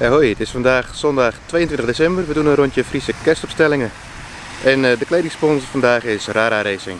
Ja, hoi, het is vandaag zondag 22 december. We doen een rondje Friese kerstopstellingen. En eh, de kledingsponsor vandaag is Rara Racing.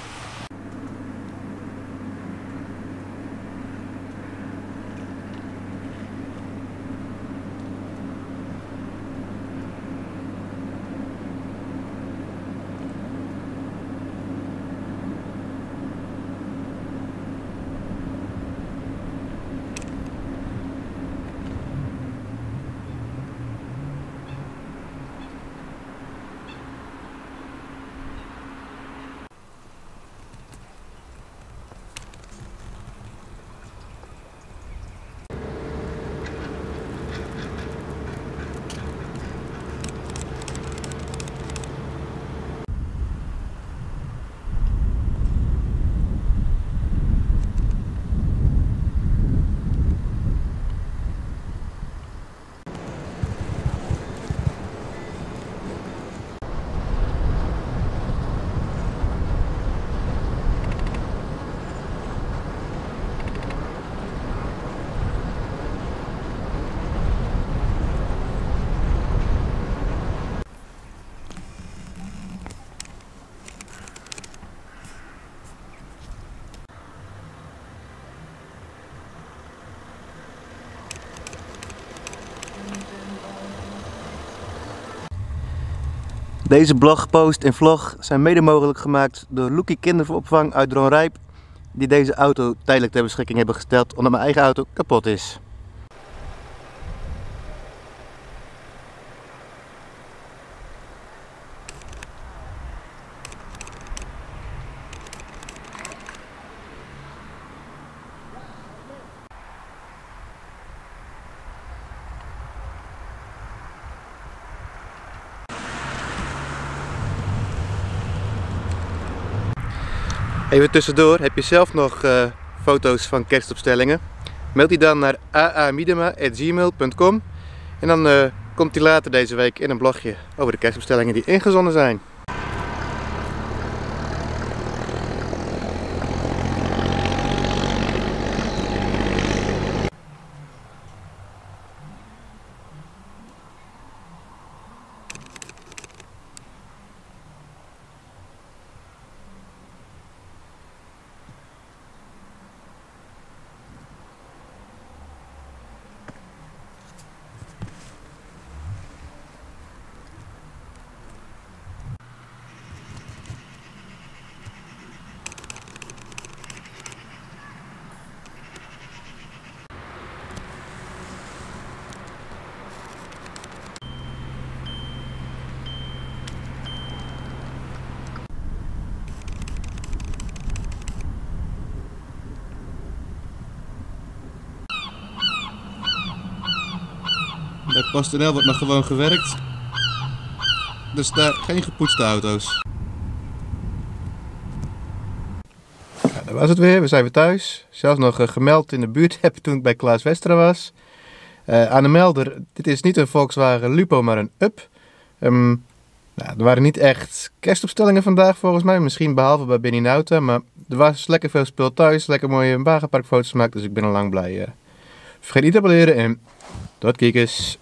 Deze blog, post en vlog zijn mede mogelijk gemaakt door Loekie Kinderopvang uit Dronrijp, die deze auto tijdelijk ter beschikking hebben gesteld omdat mijn eigen auto kapot is. Even tussendoor, heb je zelf nog uh, foto's van kerstopstellingen? Meld die dan naar aamidema.gmail.com en dan uh, komt die later deze week in een blogje over de kerstopstellingen die ingezonden zijn. Bij PostNL wordt nog gewoon gewerkt. Dus daar geen gepoetste auto's. Ja, dat was het weer. We zijn weer thuis. Zelfs nog uh, gemeld in de buurt heb toen ik bij Klaas Westra was. Uh, aan de melder, dit is niet een Volkswagen Lupo, maar een Up. Um, nou, er waren niet echt kerstopstellingen vandaag volgens mij. Misschien behalve bij Benny Nauta. Maar er was lekker veel spul thuis. Lekker mooie wagenparkfoto's gemaakt. Dus ik ben al lang blij. Uh. Vergeet niet te abonneren en tuhat giges